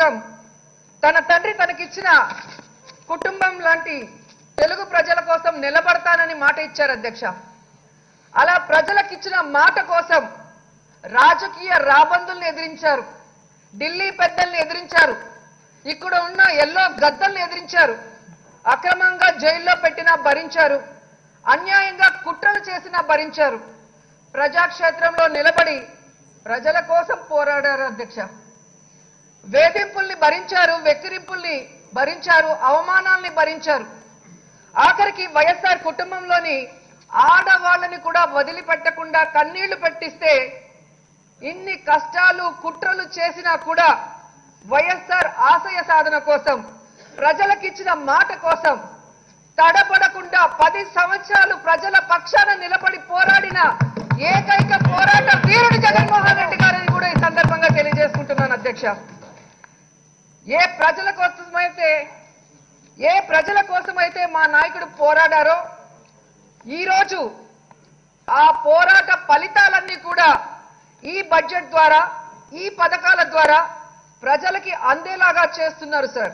కోసం తన తండ్రి తనకిచ్చిన కుటుంబం లాంటి తెలుగు ప్రజల కోసం నిలబడతానని మాట ఇచ్చారు అధ్యక్ష. అలా ప్రజలకిచ్చిన మాట కోసం రాజకీయ రాబందుల్ని ఎదిరించారు. ఢిల్లీ పెద్దల్ని ఎదిరించారు. ఇక్కడ ఉన్న ఎల్లో గద్దల్ని ఎదిరించారు. అక్రమంగా జైల్లో పెట్టినా భరించారు. అన్యాయంగా కుట్రలు చేసినా భరించారు. ప్రజాక్షేత్రంలో నిలబడి ప్రజల కోసం పోరాడారు అధ్యక్ష. వేధింపుల్ని భరించారు వెక్కిరింపుల్ని భరించారు అవమానాల్ని భరించారు. ఆఖరికి వైఎస్ఆర్ కుటుంబంలోని ఆడవాళ్ళని కూడా వదిలిపెట్టకుండా కన్నీళ్ళు పెట్టిస్తే ఇన్ని కష్టాలు కుట్రలు చేసినా కూడా వైఎస్ఆర్ ఆశయ సాధన కోసం ప్రజలకిచ్చిన మాట కోసం తడబడకుండా పది సంవత్సరాలు ప్రజల పక్షాన నిలబడి పోరాడిన ఏకైక పోరాట వీరుడు జగన్మోహన్ రెడ్డి గారని కూడా ఈ సందర్భంగా తెలియజేసుకుంటున్నాను అధ్యక్ష. ఏ ప్రజల కోసమైతే ఏ ప్రజల కోసమైతే మా నాయకుడు పోరాడారో ఈరోజు ఆ పోరాట ఫలితాలన్నీ కూడా ఈ బడ్జెట్ ద్వారా ఈ పథకాల ద్వారా ప్రజలకి అందేలాగా చేస్తున్నారు సార్.